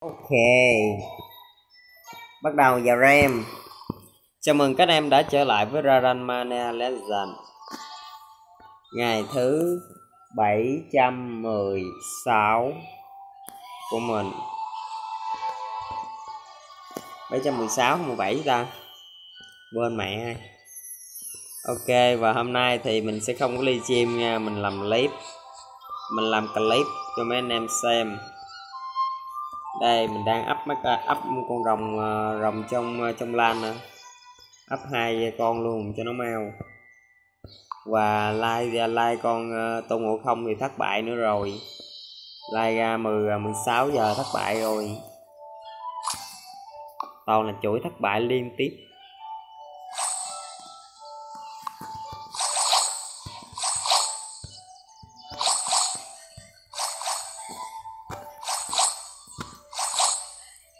Ok. Bắt đầu vào RAM Chào mừng các em đã trở lại với Raran Mania Legend. Ngày thứ 716 của mình. 716 không 17 ta? Quên mẹ. Ok, và hôm nay thì mình sẽ không có ly chim nha. Mình làm clip. Mình làm clip cho mấy anh em xem đây, mình đang ấp mấy ấp con rồng ờ, rồng trong ờ, trong lan nè. Ấp hai con luôn cho nó mau. Và like like con ờ, tôn ngộ không thì thất bại nữa rồi. Like ra 10 16 giờ thất bại rồi. Toàn là chuỗi thất bại liên tiếp.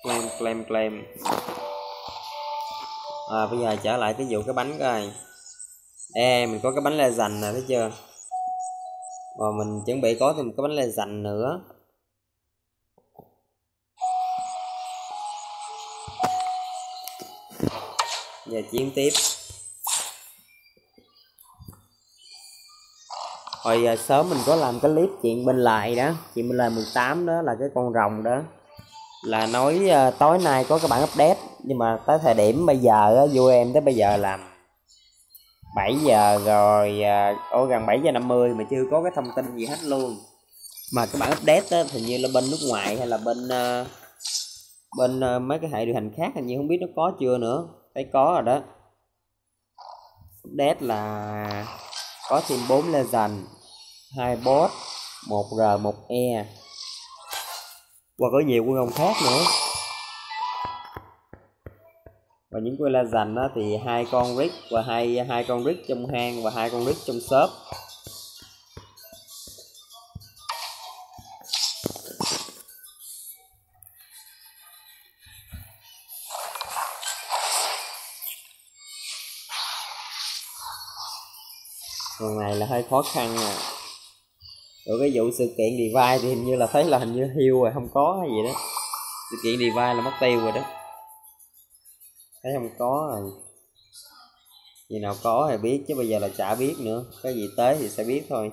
Claim claim claim à, bây giờ trở lại cái vụ cái bánh coi. Ê, mình có cái bánh le dành nè thấy chưa? Và mình chuẩn bị có thêm cái bánh le dành nữa. Giờ chiến tiếp. Hồi giờ sớm mình có làm cái clip chuyện bên lại đó. Chuyện bên lại 18 đó là cái con rồng đó là nói uh, tối nay có cái bản update nhưng mà tới thời điểm bây giờ á vui em tới bây giờ làm 7 giờ rồi ờ, uh, ở gần 7 giờ 50 mà chưa có cái thông tin gì hết luôn. Mà cái bản update á hình như là bên nước ngoài hay là bên uh, bên uh, mấy cái hệ điều hành khác hình như không biết nó có chưa nữa. Thấy có rồi đó. Update là có thêm 4 legend hai boss 1R 1E và có nhiều quân hồng khác nữa. Và những quay la dành đó thì hai con rick và hai hai con rick trong hang và hai con rick trong shop. Còn này là hơi khó khăn à rồi cái vụ sự kiện divide thì hình như là thấy là hình như hiu rồi, không có hay gì đó. Sự kiện divide là mất tiêu rồi đó. Thấy không có rồi. Gì nào có thì biết, chứ bây giờ là chả biết nữa. Cái gì tới thì sẽ biết thôi.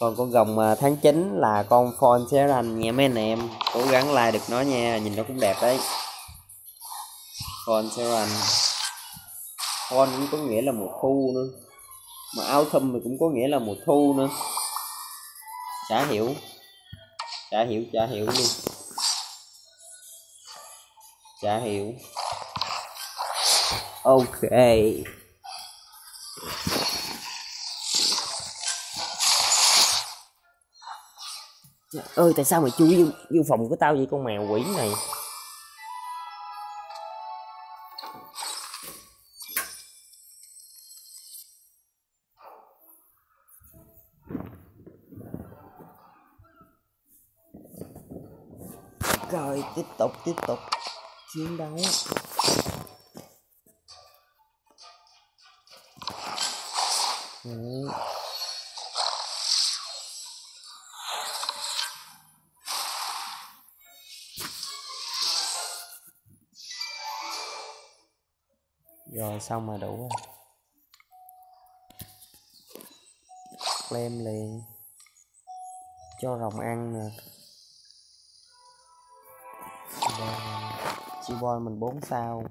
Còn con rồng tháng 9 là con phone sẽ rành nha mấy anh em. Cố gắng like được nó nha, nhìn nó cũng đẹp đấy. Phone sẽ rành phone cũng có nghĩa là một khu nữa mà áo thâm thì cũng có nghĩa là mùa thu nữa. Chả hiểu. Chả hiểu chả hiểu luôn. Chả hiểu. Ok. Trời ơi tại sao mày chui vô, vô phòng của tao vậy con mèo quỷ này? Tục tiếp tục. Chiến đấu. Ừ. rồi xong mà đủ rồi. Lem liền. Cho rồng ăn nè Seaborn mình 4 sao,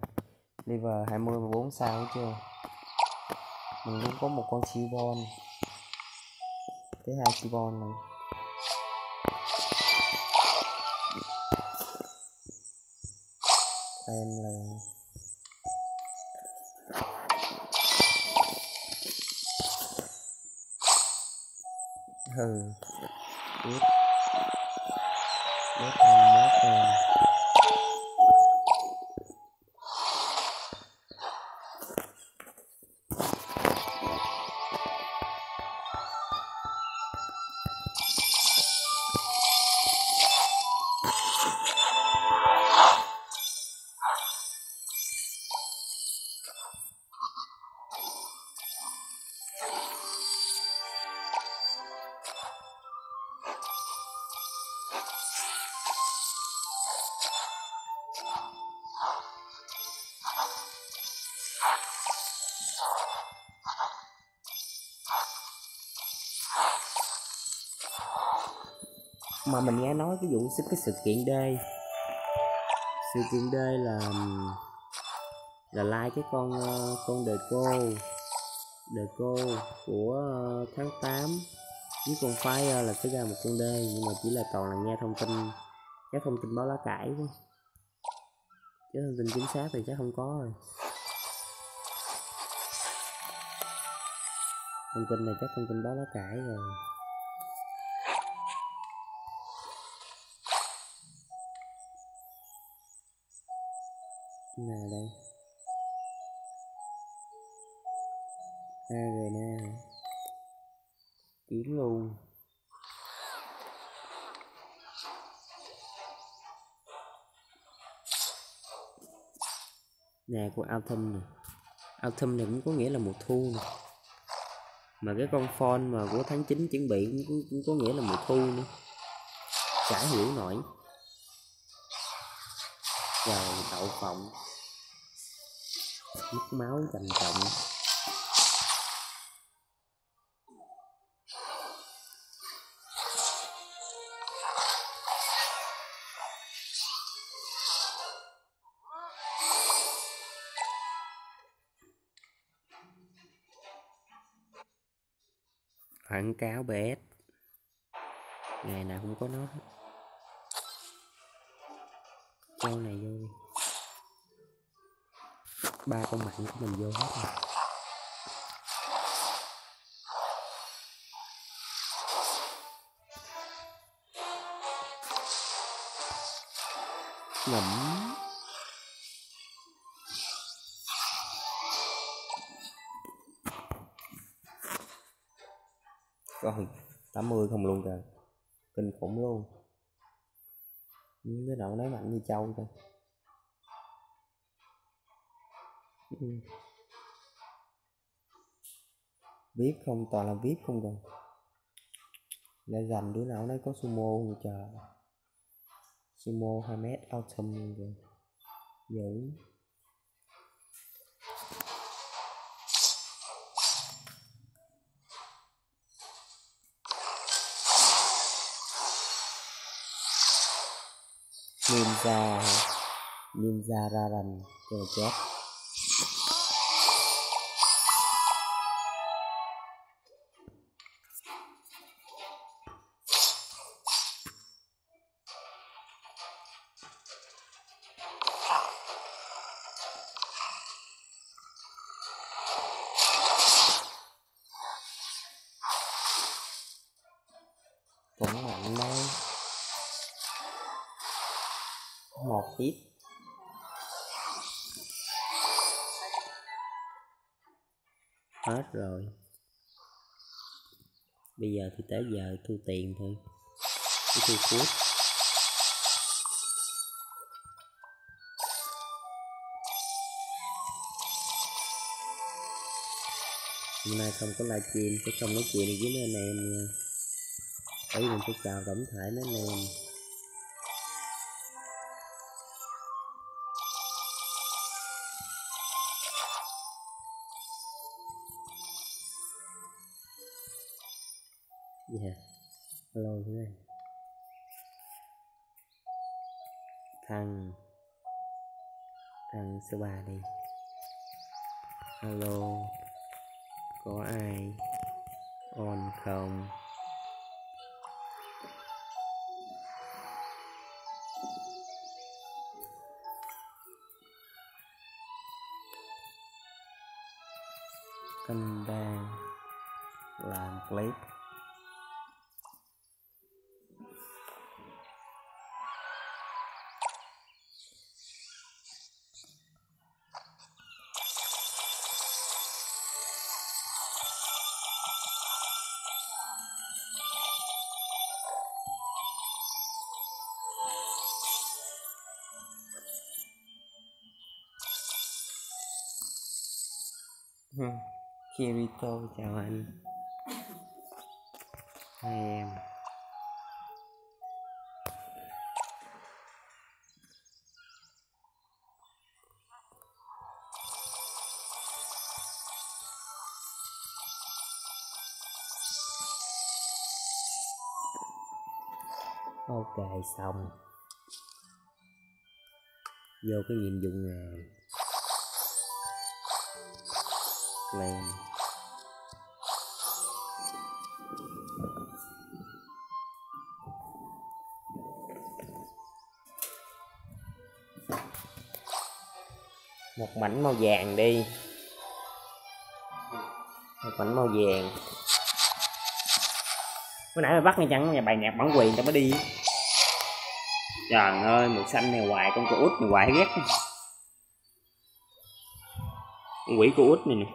Liver 20 14 sao chưa? Mình cũng có một con Seaborn Thứ hai Seaborn này. Em là Ừ. Biết biết mà mình nghe nói cái vụ cái sự kiện đê sự kiện đê là là like cái con ờ, con đời cô. Đời cô của ờ, tháng 8 với con Fire là sẽ ra một con đê nhưng mà chỉ là toàn là nghe thông tin các thông tin báo lá cải quá. Chứ thông tin chính xác thì chắc không có rồi. Thông tin này chắc thông tin báo lá cải rồi. Nào đây? Arena Kiếm luôn. Nhà của Autumn nè. Autumn này cũng có nghĩa là mùa thu nè. Mà cái con phone mà của tháng 9 chuẩn bị cũng, cũng, cũng có nghĩa là mùa thu nữa. Chả hiểu nổi. Trời đậu phộng. Mất máu trầm trọng. Quảng cáo BS ngày nào cũng có nó. Hết này vô ba con mạnh của mình vô hết rồi. Ngẫm Rồi 80 không luôn kìa. Kinh khủng luôn. Cái đoạn nó mạnh như trâu kìa. Ừ. vip không, toàn là vip không kìa lại dành đứa nào đấy có sumo không trời Sumo 2 mét, autumn luôn kìa Dữ. Ninja ninja ra rành trời chết. Tiếp hết rồi. Bây giờ thì tới giờ thu tiền thôi. Cái thu cút hôm nay không có livestream sẽ không nói chuyện với mấy anh em nha. Vì mình sẽ chào tổng thể mấy anh em. Lôi thế này. Thằng thằng số ba đi. Alo, có ai on không? Anh đang làm clip. anh hai em. Ok xong. Vô cái nhiệm vụ nghề. Làm một mảnh màu vàng đi. Một mảnh màu vàng. Bữa nãy mày bắt mày chẳng nhà bài nhạc bản quyền tao mới đi. Trời ơi, màu xanh này hoài, con cô út này hoài ghét. Con quỷ cô út này nè.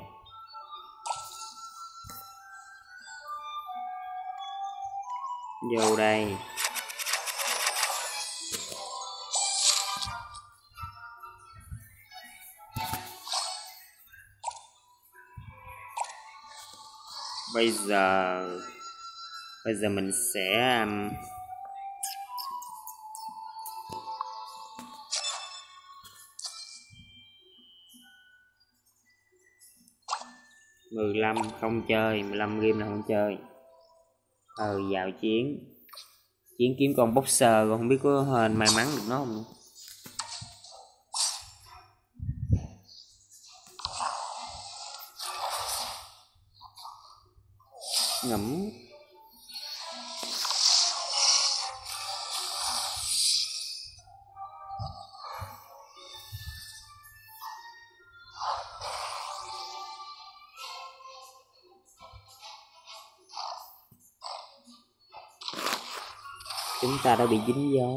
Vô đây. Bây giờ bây giờ mình sẽ um, mười lăm không chơi mười lăm game là không chơi. Ờ vào chiến. Chiến kiếm con boxer còn không biết có hên may mắn được nó không? Ngẫm. Chúng ta đã bị dính gió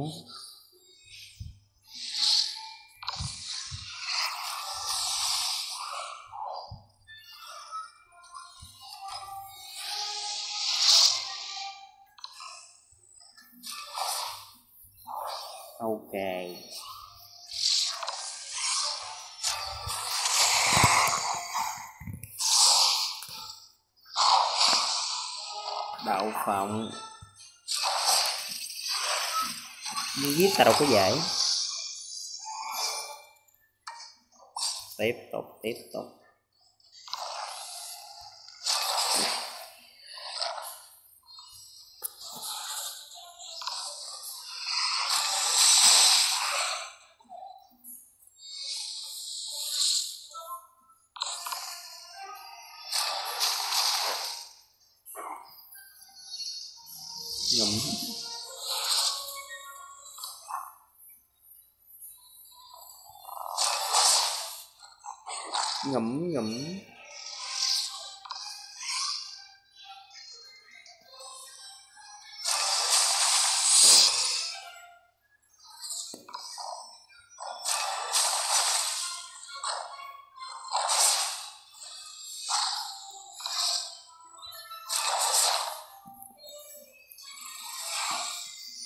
Ta đâu có dễ. Tiếp tục, tiếp tục.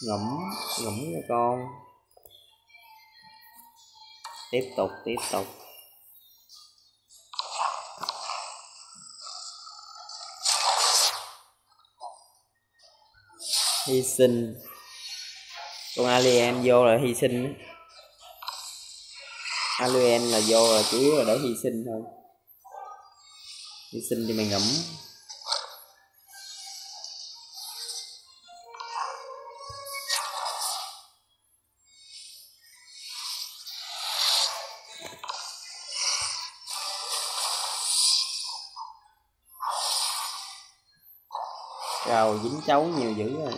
Ngẫm ngẫm nha con. Tiếp tục tiếp tục. Hy sinh. Con alien vô là hy sinh. Alien là vô là chủ yếu là để hy sinh thôi. Hy sinh thì mày ngẫm. Rồi dính chấu nhiều dữ rồi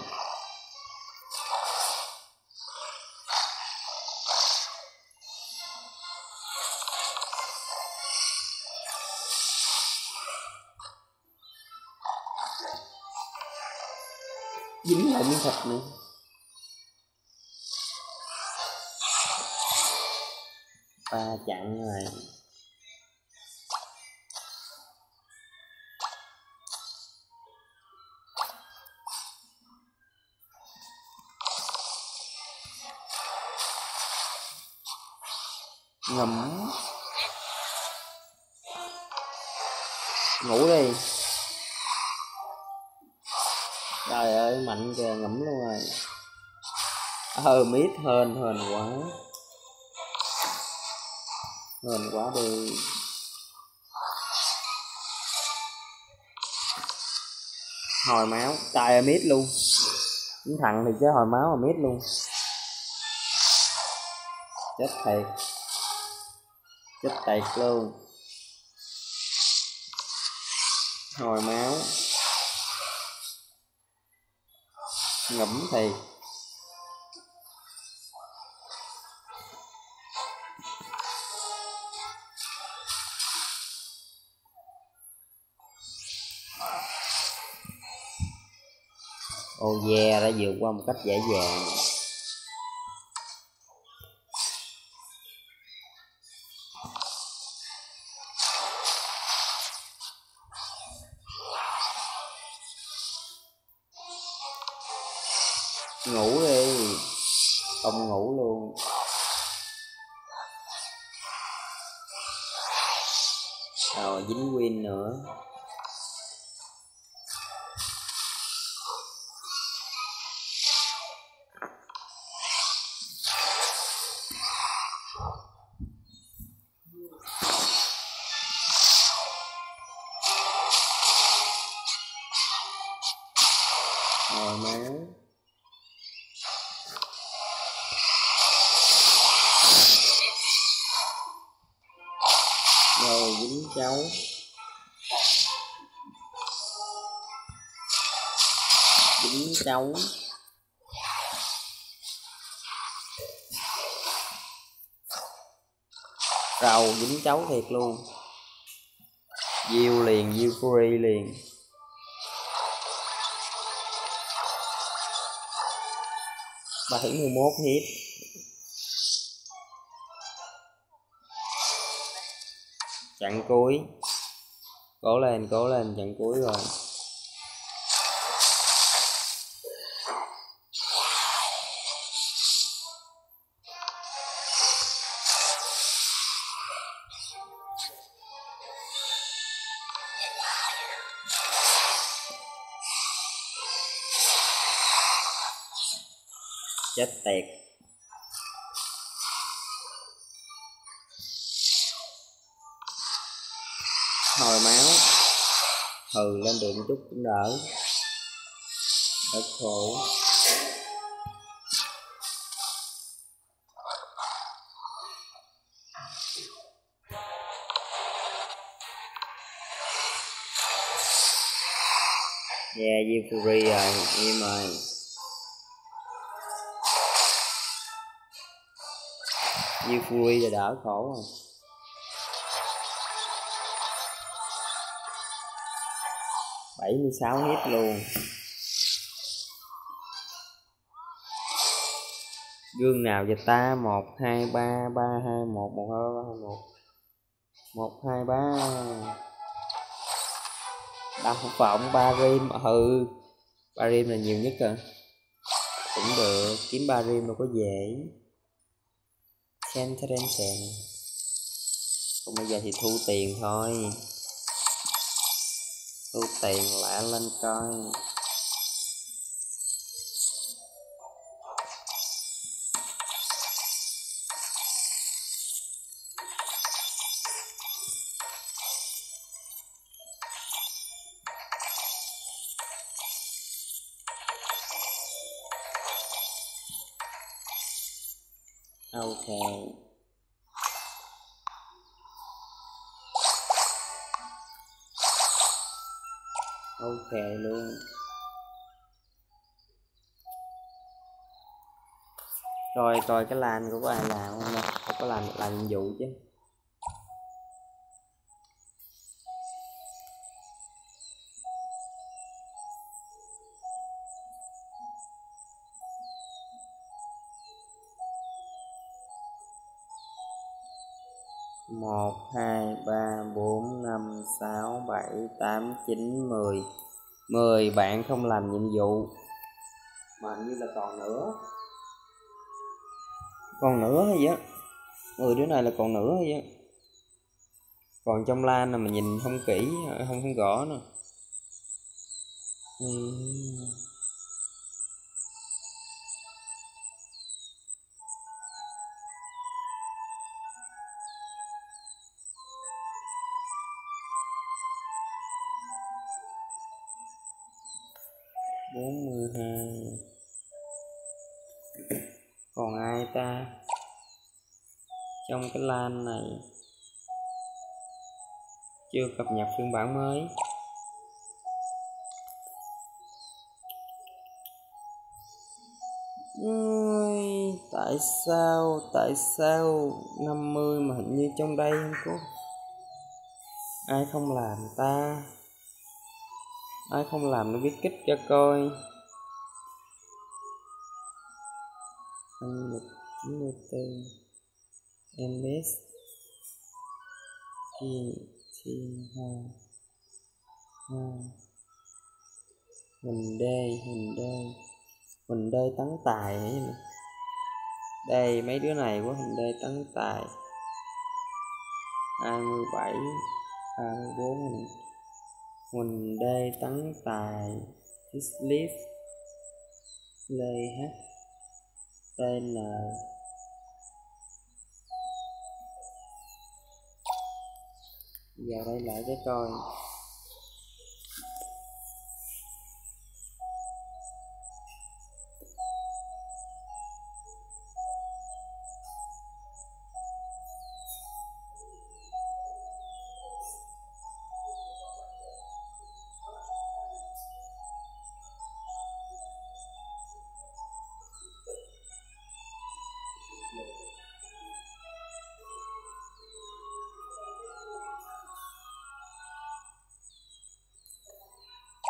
dính lại miếng thịt nữa. Ba chặn rồi ngắm ngủ đi. Trời ơi, mạnh kìa ngắm luôn rồi. Ờ mít hên hên quá. Hên quá đi. Hồi máu. Trời ơi mít luôn. Những thằng thì chứ hồi máu mà mít luôn. Chết thiệt chết thiệt luôn hồi máu. Ngẫm thì ô oh yeah, đã vượt qua một cách dễ dàng. Cháu. Dính cháu. Rầu dính cháu thiệt luôn. Diêu liền, diêu free liền. Bảy mươi mốt hit chặn cuối. Cố lên cố lên chặn cuối rồi. Chết tiệt. Hừ lên được một chút cũng đỡ. Đất khổ. Yeah, Euphoria rồi, em ơi Euphoria là đỡ khổ rồi bảy mươi sáu hit luôn. Gương nào vậy ta? Một, hai, ba ba, hai, một một hai ba, hai, một. Một, hai, ba. Đau phộng ba rim. Ừ ba rim là nhiều nhất à cũng được, kiếm ba rim đâu có dễ. Chen thêm chen còn bây giờ thì thu tiền thôi thu tiền lạ lên coi. Ok ok luôn. Rồi coi cái làm của ai làm không đâu có làm làm nhiệm vụ chứ. Một, hai. 7 8 9 10 10 bạn không làm nhiệm vụ. Mà hình như là còn nữa. Còn nữa hay vậy 10 đứa này là còn nữa hay vậy còn trong lan là mình nhìn không kỹ, không không rõ nữa. Uhm. Bốn mươi hai. Còn ai ta? Trong cái lan này chưa cập nhật phiên bản mới. Ui, tại sao tại sao 50 mà hình như trong đây không có? Ai không làm ta? Ai không làm nó biết kích cho coi. Anh lực chín mươi bốn ms thiên thiên hoa hoa mình đê hình đê hình đê tấn tài ấy nè đây, mấy đứa này của hình đê tấn tài. 27 34 mình Huỳnh Đê Tấn Tài Islip Lê H là Giờ đây lại cái coi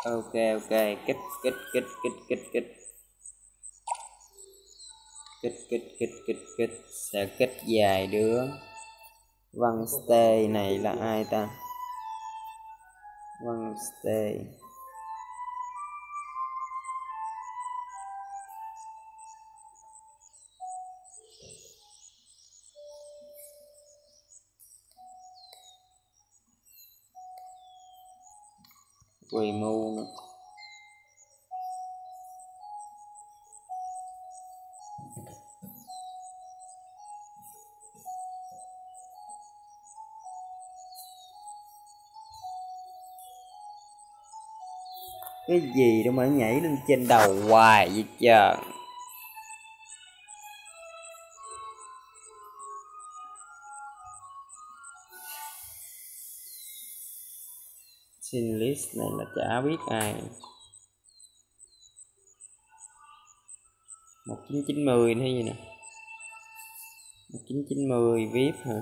ok ok. Kích kích kích kích kích kích. Kích kích kích kích kích. Sẽ kích dài đứa. Văn stay này là ai ta? Văn stay. Cái gì đâu mà nhảy lên trên đầu hoài vậy trời. Xin list này là chả biết ai. một chín chín mươi hay gì nè. một chín chín mươi vip hả?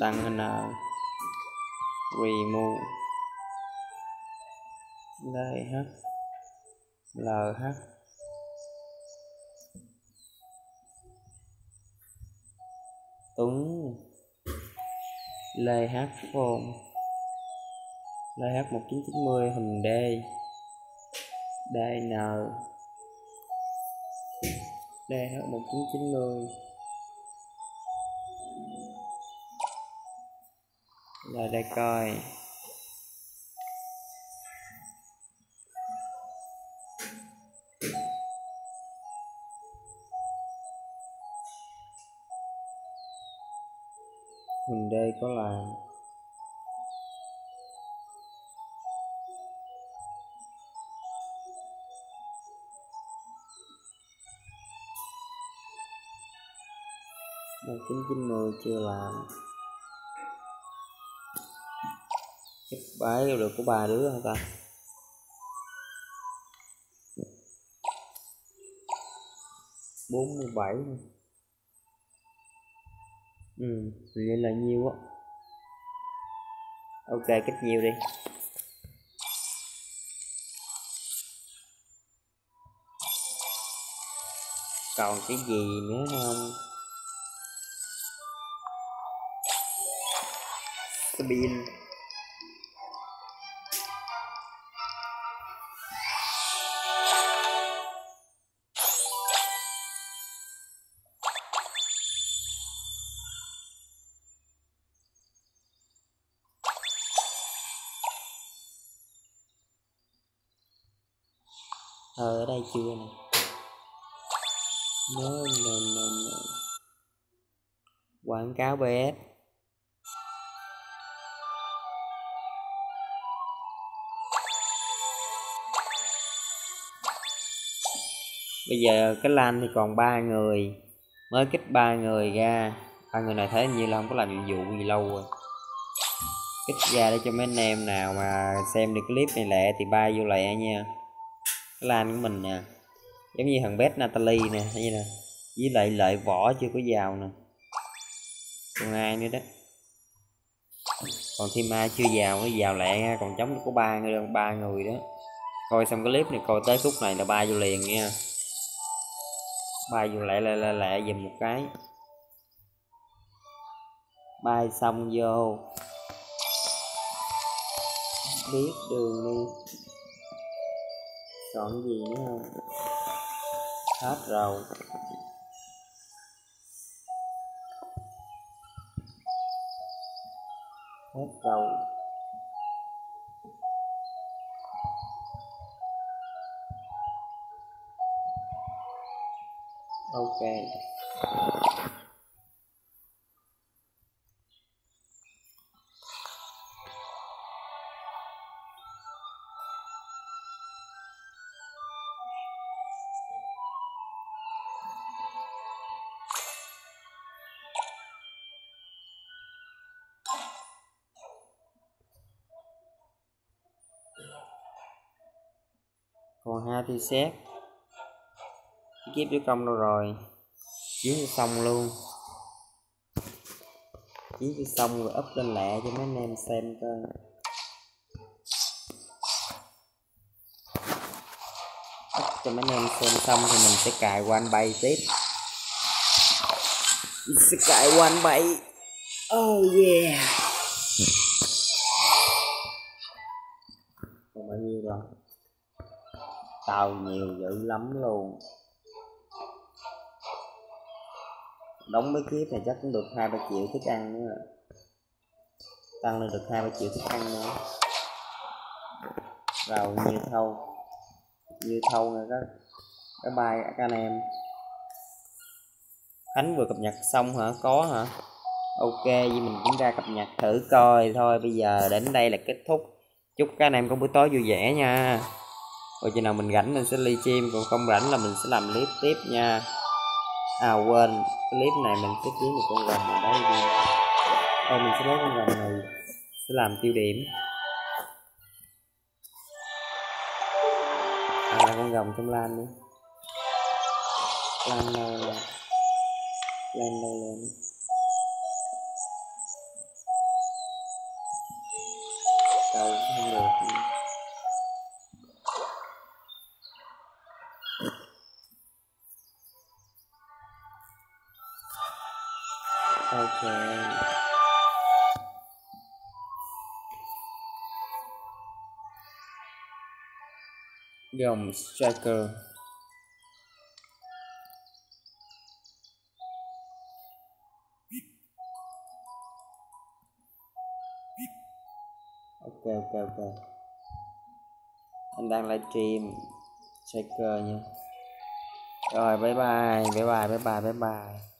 Tăng n remove. Dh lh tuấn lê hát phôn lê hát một chín chín mươi, hình d. Dn lê hát một chín chín mươi. Là đây coi. Mình đây có làm. Một chín chín mươi chưa làm. Cái bãi được có ba đứa không ta bốn mươi bảy ừ vậy là nhiêu á ok, cách nhiều đi. Còn cái gì nữa không? Cái pin. Ờ ở chưa nè no no no no quảng cáo bs bây giờ cái lan thì còn ba người. Mới kích ba người ra. Ba người này thấy như là không có làm nhiệm vụ gì lâu rồi. Kích ra để cho mấy anh em nào mà xem được clip này lẹ thì bay vô lẹ nha lan của mình nè, giống như thằng bét Natalie nè như nè với lại lợi vỏ chưa có vào nè. Còn ai nữa đó? Còn thêm ai chưa vào nó vào lẹ nha còn chống có ba người đâu, ba người đó. Coi xong cái clip này, coi tới khúc này là ba vô liền nha. Ba vô lẹ lẹ lẹ lẹ dùm một cái. Bay xong vô. Biết đường đi chọn gì nữa không hết rồi. Hết rồi. Ok. Reset xét. Kiếp đứa công đâu rồi? Chiến xong luôn. Chiến cho xong rồi up lên lẹ cho mấy anh em xem coi. Up cho mấy anh em xem xong thì mình sẽ cài quan bay tiếp. Mình sẽ cài quan bay. Oh yeah. Tàu nhiều dữ lắm luôn. Đóng mấy kiếp này chắc cũng được hai ba triệu thức ăn nữa. Tăng lên được hai ba triệu thức ăn nữa. Rồi như thâu như thâu nè các các bài các anh em. Khánh vừa cập nhật xong hả? Có hả? Ok, vậy mình cũng ra cập nhật thử coi thôi. Bây giờ đến đây là kết thúc. Chúc các anh em có buổi tối vui vẻ nha rồi chừng nào mình rảnh mình sẽ ly chim còn không rảnh là mình sẽ làm clip tiếp nha. À quên clip này mình sẽ kiếm một con rồng ở đây đi. Mình sẽ lấy con rồng này, sẽ làm tiêu điểm. À là con rồng trong lan đi. Lan đâu là lan đâu lên đâu, không được. Dòng striker ok ok ok. Anh đang livestream striker nha rồi, bye bye bye bye bye bye bye bye.